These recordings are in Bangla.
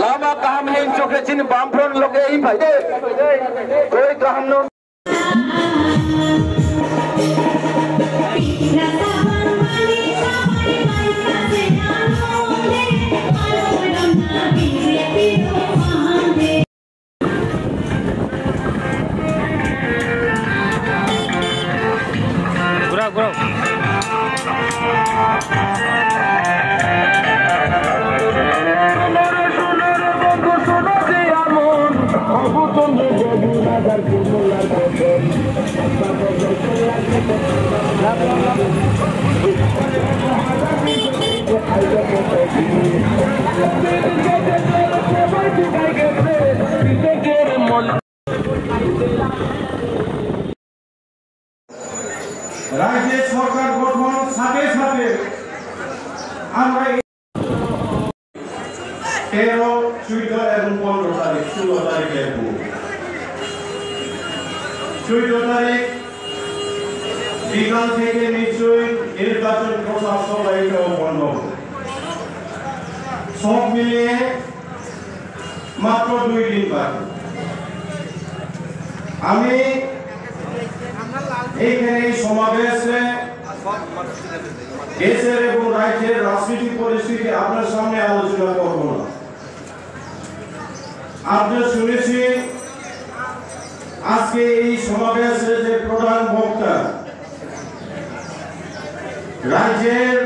Lama kahamnin choke chin bampron loge ei bhai koi kahamno ঘুরাও ঘুরাও রাজ্যের সরকার গঠন সাথে সাথে আমরা তেরো চৌদ্দ এবং পনেরো তারিখ ষোলো তারিখের বিকাল থেকে নিশ্চয়ই নির্বাচন প্রচার সব মিলিয়ে মাত্র দুই দিন বাকি। আমি এইখানে এই সমাবেশে দেশের এবং রাজ্যের রাজনৈতিক পরিস্থিতি আপনার সামনে আলোচনা করব না। শুনেছি আজকে এই সমাবেশে যে প্রধান বক্তা, রাজ্যের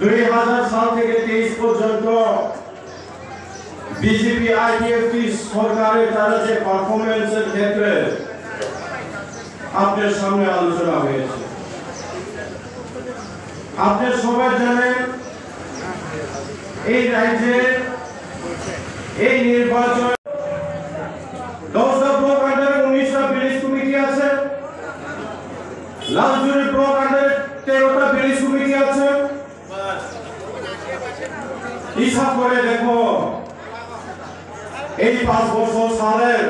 দুই হাজার সাল থেকে তেইশ পর্যন্ত বিজেপি আইডিএফটি সরকারের তারা যে পারফরমেন্সের ক্ষেত্রে আপনার সামনে আলোচনা হয়েছে। আপনার সবাই জানেন, এই রাজ্যের এই নির্বাচন ব্রিজ কমিটি আছে? হিসাব করে দেখো। এই পাঁচ বছর সালের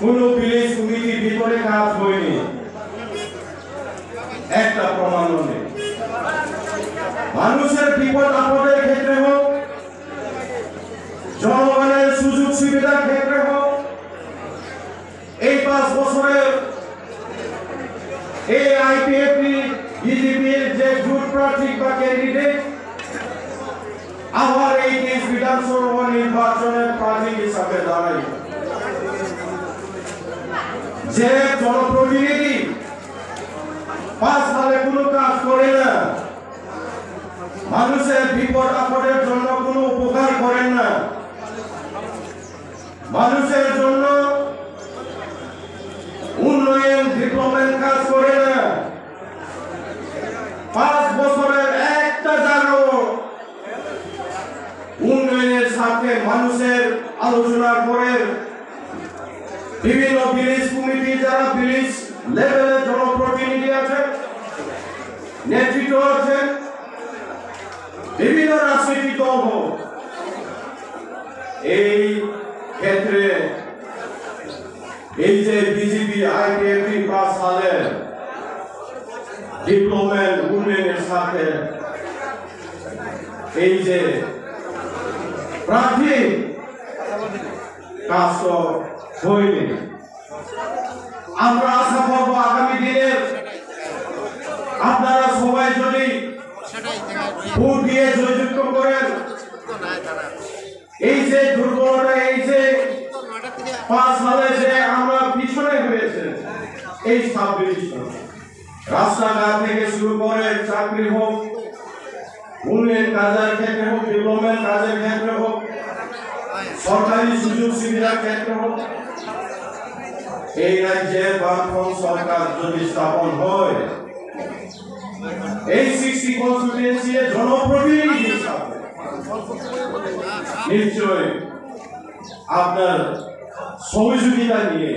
কোন ভিলেজ কমিটির ভিতরে কাজ হয়নি। একটা প্রমাণ নেই। মানুষের বিপদ আপদের ক্ষেত্রে হোক, জনগণের সুযোগ সুবিধার ক্ষেত্রে হোক, এই পাঁচ বছরের এই জোট প্রার্থী বা ক্যান্ডিডেট আবার এই দেশ বিধানসভা নির্বাচনের প্রার্থী হিসাবে দাঁড়ায় যে জনপ্রতিনিধি পাঁচ সালে কোনো কাজ করে না, মানুষের বিপদ আপদের জন্য কোনো উপকার করেন না, মানুষের জন্য উন্নয়ন ডেভেলপমেন্ট কাজ করে না পাঁচ বছরের একটা জায়গাও উন্নয়নের মানুষের আলোচনা করে বিভিন্ন কমিটি যারা লেভেলে জনপ্রতিনিধি আছে নেতৃত্ব আছে বিভিন্ন রাজনৈতিক দল। এই ক্ষেত্রে এই যে বিজেপি আইপিএফি পাঁচ সালে ডিপ্লোমেন্ট উন্নয়নের সাথে এই যে প্রার্থী কাজ হয়নি। আমরা আশা করব আগামী দিনে আপনারা সবাই যদি ভোট দিয়ে জয়যুক্ত করেন, এই যে দুর্বলতা, এই যে পাঁচ সালে যে আমরা পিছনে হয়েছে, এই ছাব্বিশ রাস্তাঘাট থেকে শুরু করে চাকরি হোক উন্নয়ন কাজের ক্ষেত্রে হোক ডেভেলপমেন্ট কাজের ক্ষেত্রে হোক সরকারি সুযোগ সুবিধা ক্ষেত্র এই রাজ্যে বামফ্রন্ট সরকার যদি স্থাপন হয়, এই সিক্সটি কনস্টিটুয়েন্সি জনপ্রতিনিধি নিশ্চয় আপনার সহযোগিতা নিয়ে